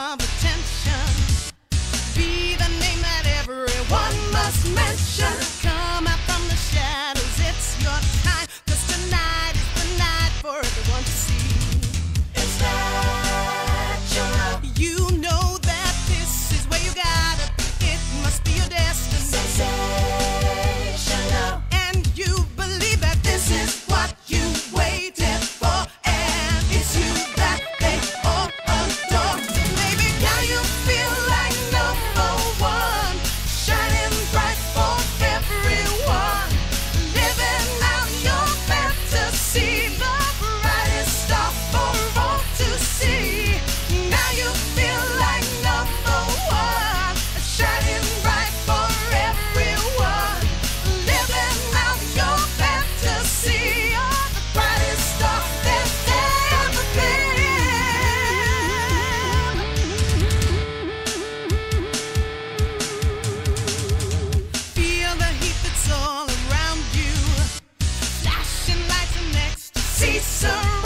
of attention. Be the name that everyone must mention. Come out from the shadows. surrender.